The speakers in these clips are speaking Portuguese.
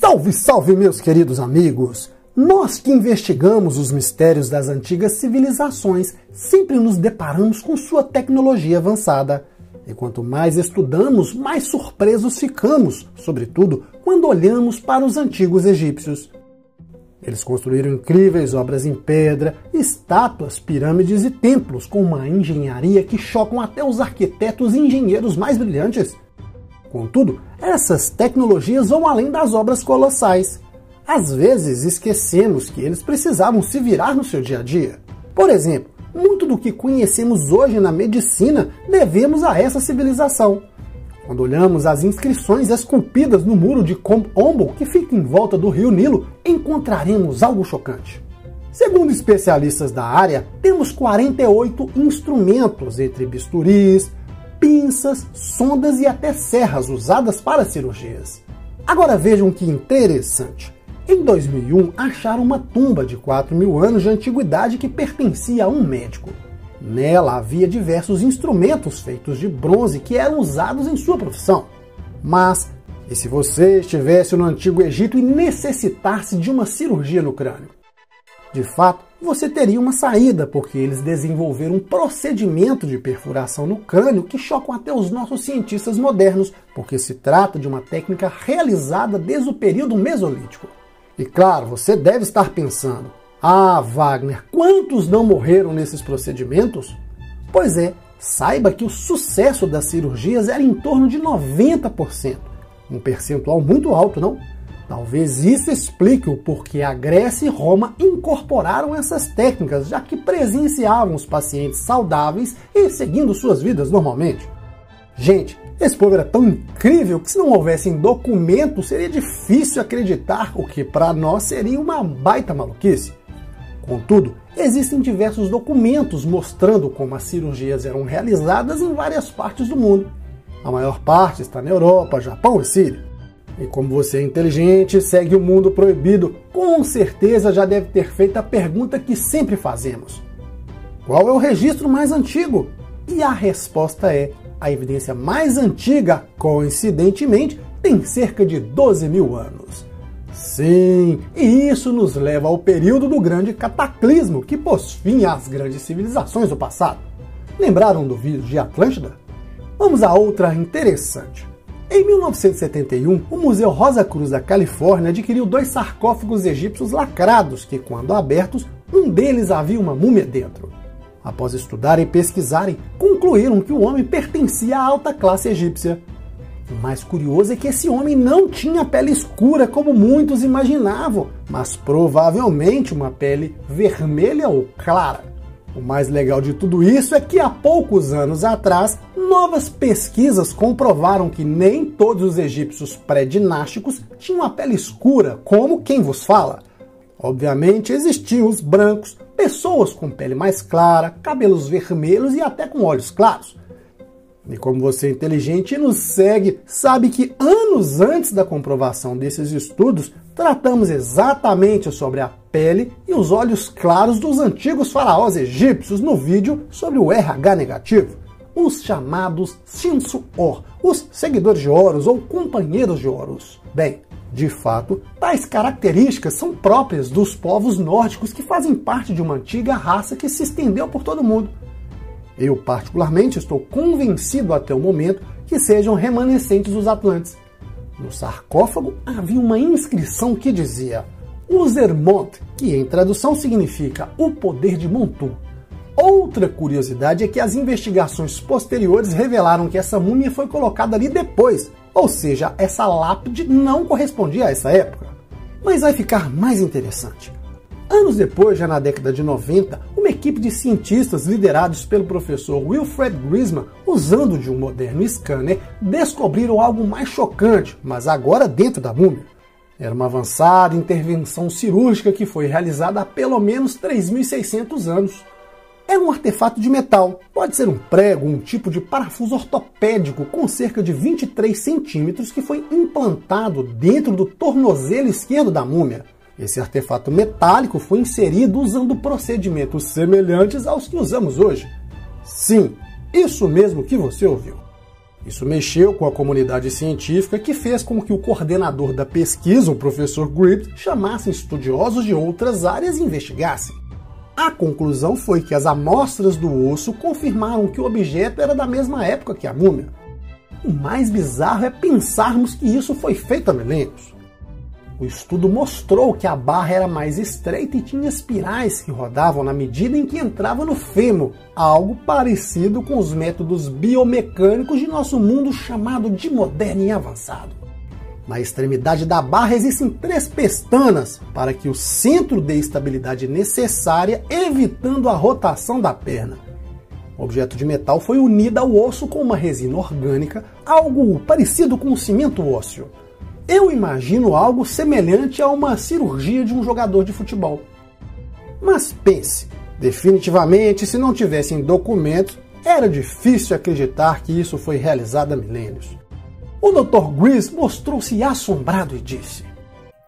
Salve, salve, meus queridos amigos! Nós que investigamos os mistérios das antigas civilizações sempre nos deparamos com sua tecnologia avançada. E quanto mais estudamos, mais surpresos ficamos, sobretudo quando olhamos para os antigos egípcios. Eles construíram incríveis obras em pedra, estátuas, pirâmides e templos com uma engenharia que chocam até os arquitetos e engenheiros mais brilhantes. Contudo, essas tecnologias vão além das obras colossais. Às vezes esquecemos que eles precisavam se virar no seu dia a dia. Por exemplo, muito do que conhecemos hoje na medicina devemos a essa civilização. Quando olhamos as inscrições esculpidas no muro de Ombo, que fica em volta do rio Nilo, encontraremos algo chocante. Segundo especialistas da área, temos 48 instrumentos, entre bisturis, pinças, sondas e até serras usadas para cirurgias. Agora vejam que interessante. Em 2001, acharam uma tumba de 4 mil anos de antiguidade que pertencia a um médico. Nela havia diversos instrumentos feitos de bronze que eram usados em sua profissão. Mas, e se você estivesse no Antigo Egito e necessitasse de uma cirurgia no crânio? De fato, você teria uma saída, porque eles desenvolveram um procedimento de perfuração no crânio que chocam até os nossos cientistas modernos, porque se trata de uma técnica realizada desde o período mesolítico. E claro, você deve estar pensando: ah, Wagner, quantos não morreram nesses procedimentos? Pois é, saiba que o sucesso das cirurgias era em torno de 90%. Um percentual muito alto, não? Talvez isso explique o porquê a Grécia e Roma incorporaram essas técnicas, já que presenciavam os pacientes saudáveis e seguindo suas vidas normalmente. Gente, esse povo era tão incrível que se não houvessem documentos seria difícil acreditar o que para nós seria uma baita maluquice. Contudo, existem diversos documentos mostrando como as cirurgias eram realizadas em várias partes do mundo. A maior parte está na Europa, Japão e Síria. E como você é inteligente, segue o mundo proibido, com certeza já deve ter feito a pergunta que sempre fazemos: Qual é o registro mais antigo? E a resposta é: a evidência mais antiga, coincidentemente, tem cerca de 12 mil anos. Sim, e isso nos leva ao período do grande cataclismo que pôs fim às grandes civilizações do passado. Lembraram do vídeo de Atlântida? Vamos a outra interessante. Em 1971, o Museu Rosa Cruz da Califórnia adquiriu dois sarcófagos egípcios lacrados que, quando abertos, um deles havia uma múmia dentro. Após estudarem e pesquisarem, concluíram que o homem pertencia à alta classe egípcia. O mais curioso é que esse homem não tinha pele escura como muitos imaginavam, mas provavelmente uma pele vermelha ou clara. O mais legal de tudo isso é que há poucos anos atrás, novas pesquisas comprovaram que nem todos os egípcios pré-dinásticos tinham a pele escura, como quem vos fala. Obviamente existiam os brancos, pessoas com pele mais clara, cabelos vermelhos e até com olhos claros. E como você é inteligente e nos segue, sabe que anos antes da comprovação desses estudos, tratamos exatamente sobre a pele e os olhos claros dos antigos faraós egípcios no vídeo sobre o RH negativo, os chamados Shinsu-Or, os seguidores de Horus ou companheiros de Horus. Bem, de fato, tais características são próprias dos povos nórdicos que fazem parte de uma antiga raça que se estendeu por todo o mundo eu, particularmente, estou convencido até o momento que sejam remanescentes dos Atlantes. No sarcófago havia uma inscrição que dizia Usermont, que em tradução significa o poder de Montu. Outra curiosidade é que as investigações posteriores revelaram que essa múmia foi colocada ali depois, ou seja, essa lápide não correspondia a essa época. Mas vai ficar mais interessante. Anos depois, já na década de 90, uma equipe de cientistas liderados pelo professor Wilfred Grisman, usando de um moderno scanner, descobriram algo mais chocante, mas agora dentro da múmia. Era uma avançada intervenção cirúrgica que foi realizada há pelo menos 3.600 anos. É um artefato de metal, pode ser um prego, um tipo de parafuso ortopédico com cerca de 23 centímetros que foi implantado dentro do tornozelo esquerdo da múmia. Esse artefato metálico foi inserido usando procedimentos semelhantes aos que usamos hoje. Sim, isso mesmo que você ouviu. Isso mexeu com a comunidade científica, que fez com que o coordenador da pesquisa, o professor Gribb, chamasse estudiosos de outras áreas e investigassem. A conclusão foi que as amostras do osso confirmaram que o objeto era da mesma época que a múmia. O mais bizarro é pensarmos que isso foi feito há milênios. O estudo mostrou que a barra era mais estreita e tinha espirais que rodavam na medida em que entrava no fêmur, algo parecido com os métodos biomecânicos de nosso mundo chamado de moderno e avançado. Na extremidade da barra existem três pestanas para que o centro dê estabilidade necessária, evitando a rotação da perna. O objeto de metal foi unido ao osso com uma resina orgânica, algo parecido com o cimento ósseo. Eu imagino algo semelhante a uma cirurgia de um jogador de futebol. Mas pense, definitivamente, se não tivessem documentos, era difícil acreditar que isso foi realizado há milênios. O Dr. Grease mostrou-se assombrado e disse: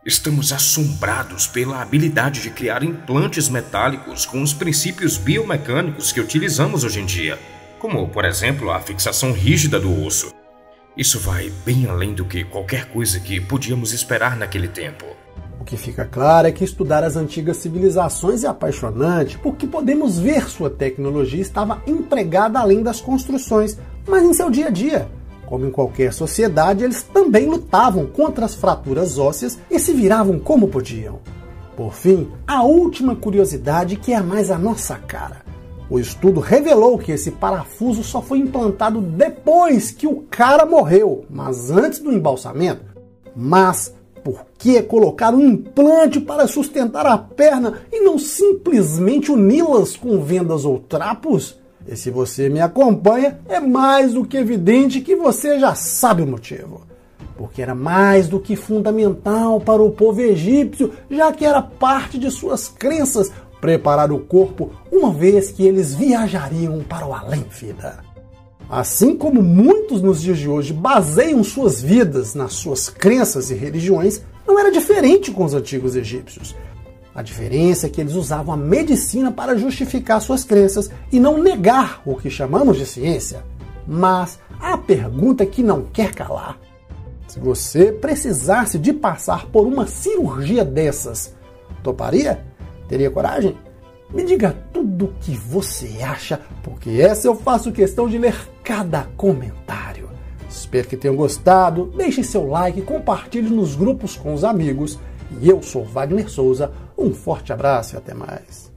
Estamos assombrados pela habilidade de criar implantes metálicos com os princípios biomecânicos que utilizamos hoje em dia, como, por exemplo, a fixação rígida do osso. Isso vai bem além do que qualquer coisa que podíamos esperar naquele tempo. O que fica claro é que estudar as antigas civilizações é apaixonante, porque podemos ver sua tecnologia estava empregada além das construções, mas em seu dia a dia. Como em qualquer sociedade, eles também lutavam contra as fraturas ósseas e se viravam como podiam. Por fim, a última curiosidade que é mais a nossa cara. O estudo revelou que esse parafuso só foi implantado depois que o cara morreu, mas antes do embalsamento. Mas por que colocar um implante para sustentar a perna e não simplesmente uni-las com vendas ou trapos? E se você me acompanha, é mais do que evidente que você já sabe o motivo. Porque era mais do que fundamental para o povo egípcio, já que era parte de suas crenças preparar o corpo uma vez que eles viajariam para o além-vida. Assim como muitos nos dias de hoje baseiam suas vidas nas suas crenças e religiões, não era diferente com os antigos egípcios. A diferença é que eles usavam a medicina para justificar suas crenças e não negar o que chamamos de ciência. Mas a pergunta que não quer calar: se você precisasse de passar por uma cirurgia dessas, toparia? Teria coragem? Me diga tudo o que você acha, porque essa eu faço questão de ler cada comentário. Espero que tenham gostado. Deixe seu like, compartilhe nos grupos com os amigos. E eu sou Wagner Souza. Um forte abraço e até mais.